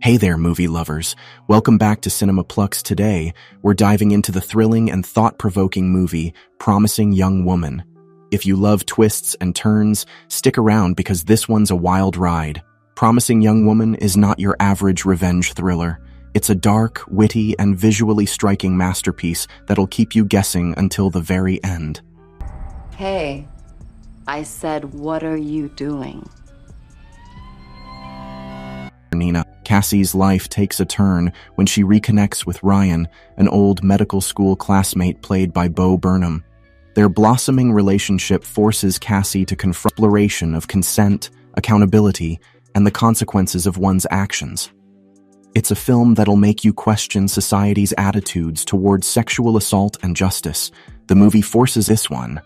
Hey there, movie lovers. Welcome back to Cinema Plux. Today, we're diving into the thrilling and thought-provoking movie, Promising Young Woman. If you love twists and turns, stick around because this one's a wild ride. Promising Young Woman is not your average revenge thriller. It's a dark, witty, and visually striking masterpiece that'll keep you guessing until the very end. Hey, I said, what are you doing? Nina, Cassie's life takes a turn when she reconnects with Ryan, an old medical school classmate played by Bo Burnham. Their blossoming relationship forces Cassie to confront exploration of consent, accountability, and the consequences of one's actions. It's a film that'll make you question society's attitudes towards sexual assault and justice. The movie forces this one